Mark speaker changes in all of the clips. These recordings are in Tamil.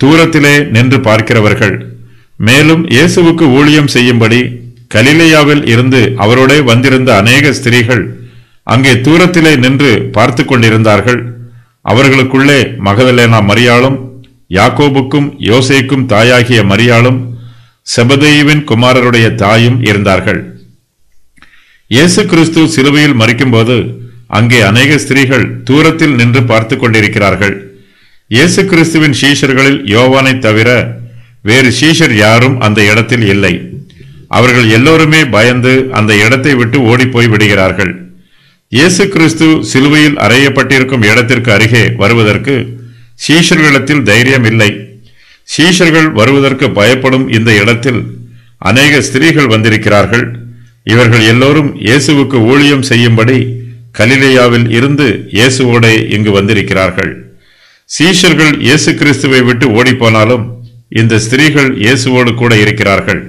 Speaker 1: தூரத்திலே நின்று பார்க்கிறவர்கள். மேலும் இயேசுவுக்கு ஊழியம் செய்யும்படி கலிலேயாவில் இருந்து அவரோட வந்திருந்த அநேக ஸ்திரீகள் அங்கே தூரத்திலே நின்று பார்த்து கொண்டிருந்தார்கள். அவர்களுக்குள்ளே மகதலேனா மரியாளும் யாக்கோபுக்கும் யோசேக்கும் தாயாகிய மரியாளும் செபதேயுவின் குமாரருடைய தாயும் இருந்தார்கள். இயேசு கிறிஸ்து சிலுவையில் மறிக்கும்போது அங்கே அநேக ஸ்திரீகள் தூரத்தில் நின்று பார்த்து கொண்டிருக்கிறார்கள். இயேசு கிறிஸ்துவின் சீஷர்களில் யோவானை தவிர வேறு சீஷர் யாரும் அந்த இடத்தில் இல்லை. அவர்கள் எல்லோருமே பயந்து அந்த இடத்தை விட்டு ஓடிப்போய் விடுகிறார்கள். இயேசு கிறிஸ்து சிலுவையில் அறையப்பட்டிருக்கும் இடத்திற்கு அருகே வருவதற்கு சீஷர்களிடத்தில் தைரியம் இல்லை. சீஷர்கள் வருவதற்கு பயப்படும் இந்த இடத்தில் அநேக ஸ்திரீகள் வந்திருக்கிறார்கள். இவர்கள் எல்லோரும் இயேசுவுக்கு ஊழியம் செய்யும்படி கலிலேயாவில் இருந்து இயேசுவோடே இங்கு வந்திருக்கிறார்கள். சீஷர்கள் இயேசு கிறிஸ்துவை விட்டு ஓடிப்போனாலும் இந்த ஸ்திரீகள் இயேசுவோடு கூட இருக்கிறார்கள்.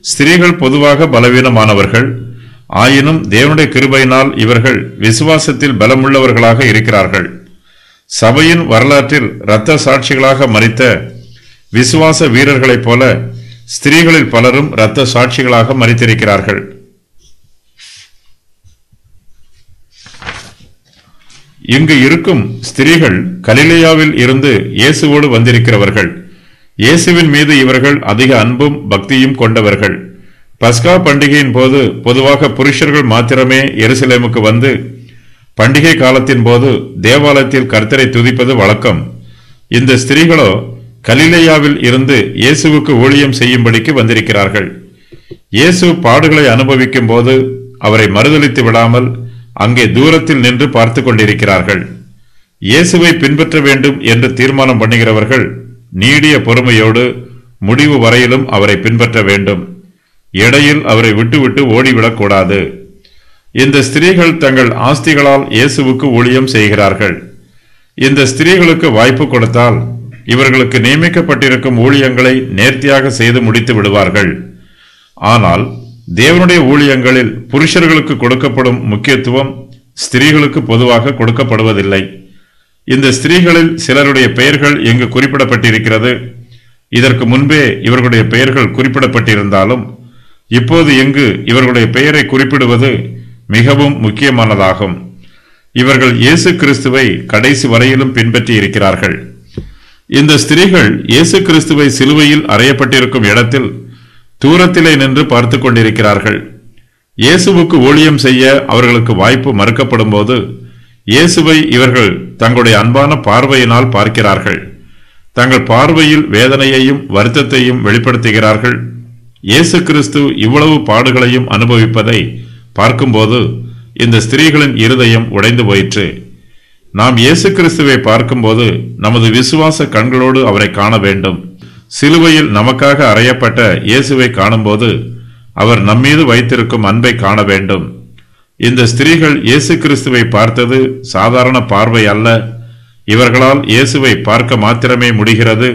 Speaker 1: ஸ்திரீகள் பொதுவாக பலவீனமானவர்கள். ஆயினும் தேவனுடைய கிருபையினால் இவர்கள் விசுவாசத்தில் பலமுள்ளவர்களாக இருக்கிறார்கள். சபையின் வரலாற்றில் இரத்த சாட்சிகளாக மறித்த விசுவாச வீரர்களைப் போல ஸ்திரீகளில் பலரும் இரத்த சாட்சிகளாக மறித்திருக்கிறார்கள். இங்கு இருக்கும் ஸ்திரீகள் கலிலேயாவில் இருந்து இயேசுவோடு வந்திருக்கிறவர்கள். இயேசுவின் மீது இவர்கள் அதிக அன்பும் பக்தியும் கொண்டவர்கள். பஸ்கா பண்டிகையின் போது பொதுவாக புருஷர்கள் மாத்திரமே எருசலேமுக்கு வந்து பண்டிகை காலத்தின் போது தேவாலயத்தில் கர்த்தரை துதிப்பது வழக்கம். இந்த ஸ்திரீகளோ கலிலேயாவில் இருந்து இயேசுவுக்கு ஊழியம் செய்யும்படிக்கு வந்திருக்கிறார்கள். இயேசு பாடுகளை அனுபவிக்கும் போது அவரை மறுதளித்து விடாமல் அங்கே தூரத்தில் நின்று பார்த்து கொண்டிருக்கிறார்கள். இயேசுவை பின்பற்ற வேண்டும் என்று தீர்மானம் பண்ணுகிறவர்கள் நீடிய பொறுமையோடு முடிவு வரையிலும் அவரை பின்பற்ற வேண்டும். இடையில் அவரை விட்டுவிட்டு ஓடிவிடக்கூடாது. இந்த ஸ்திரீகள் தங்கள் ஆஸ்திகளால் இயேசுவுக்கு ஊழியம் செய்கிறார்கள். இந்த ஸ்திரீகளுக்கு வாய்ப்பு கொடுத்தால் இவர்களுக்கு நியமிக்கப்பட்டிருக்கும் ஊழியங்களை நேர்த்தியாக செய்து முடித்து விடுவார்கள். ஆனால் தேவனுடைய ஊழியங்களில் புருஷர்களுக்கு கொடுக்கப்படும் முக்கியத்துவம் ஸ்திரீகளுக்கு பொதுவாக கொடுக்கப்படுவதில்லை. இந்த ஸ்திரீகளில் சிலருடைய பெயர்கள் இங்கு குறிப்பிடப்பட்டிருக்கிறது. இதற்கு முன்பே இவர்களுடைய பெயர்கள் குறிப்பிடப்பட்டிருந்தாலும் இப்போது இங்கு இவர்களுடைய பெயரை குறிப்பிடுவது மிகவும் முக்கியமானதாகும். இவர்கள் இயேசு கிறிஸ்துவை கடைசி வரையிலும் பின்பற்றி இருக்கிறார்கள். இந்த ஸ்திரீகள் இயேசு கிறிஸ்துவை சிலுவையில் அறையப்பட்டிருக்கும் இடத்தில் தூரத்திலே நின்று பார்த்து கொண்டிருக்கிறார்கள். இயேசுவுக்கு ஊழியம் செய்ய அவர்களுக்கு வாய்ப்பு மறுக்கப்படும் போது இயேசுவை இவர்கள் தங்களுடைய அன்பான பார்வையினால் பார்க்கிறார்கள். தங்கள் பார்வையில் வேதனையையும் வருத்தத்தையும் வெளிப்படுத்துகிறார்கள். இயேசு கிறிஸ்து இவ்வளவு பாடுகளையும் அனுபவிப்பதை பார்க்கும்போது இந்த ஸ்திரீகளின் இருதயம் உடைந்து போயிற்று. நாம் இயேசு கிறிஸ்துவை பார்க்கும்போது நமது விசுவாச கண்களோடு அவரை காண வேண்டும். சிலுவையில் நமக்காக அறையப்பட்ட இயேசுவை காணும்போது அவர் நம்மீது வைத்திருக்கும் அன்பை காண வேண்டும். இந்த ஸ்திரீகள் இயேசு கிறிஸ்துவை பார்த்தது சாதாரண பார்வை அல்ல. இவர்களால் இயேசுவை பார்க்க மாத்திரமே முடிகிறது.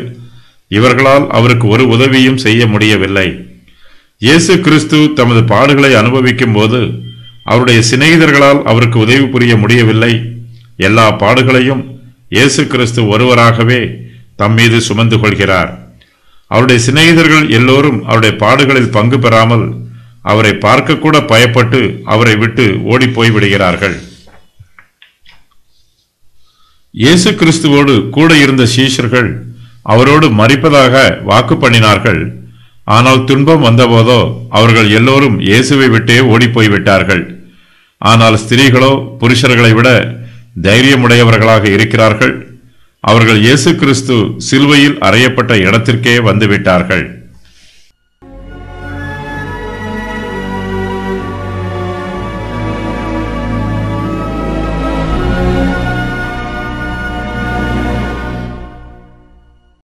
Speaker 1: இவர்களால் அவருக்கு ஒரு உதவியும் செய்ய முடியவில்லை. இயேசு கிறிஸ்து தமது பாடுகளை அனுபவிக்கும் போது அவருடைய சிநேகிதர்களால் அவருக்கு உதவி புரிய முடியவில்லை. எல்லா பாடுகளையும் இயேசு கிறிஸ்து ஒருவராகவே தம் மீது சுமந்து கொள்கிறார். அவருடைய சிநேகிதர்கள் எல்லோரும் அவருடைய பாடுகளில் பங்கு பெறாமல் அவரை பார்க்கக்கூட பயப்பட்டு அவரை விட்டு ஓடிப்போய் விடுகிறார்கள். இயேசு கிறிஸ்துவோடு கூட இருந்த சீஷர்கள் அவரோடு மறிப்பதாக வாக்கு பண்ணினார்கள். ஆனால் துன்பம் வந்தபோதோ அவர்கள் எல்லோரும் இயேசுவை விட்டே ஓடிப்போய் விட்டார்கள். ஆனால் ஸ்திரீகளோ புருஷர்களை விட தைரியமுடையவர்களாக இருக்கிறார்கள். அவர்கள் இயேசு கிறிஸ்து சிலுவையில் அறையப்பட்ட இடத்திற்கே வந்துவிட்டார்கள்.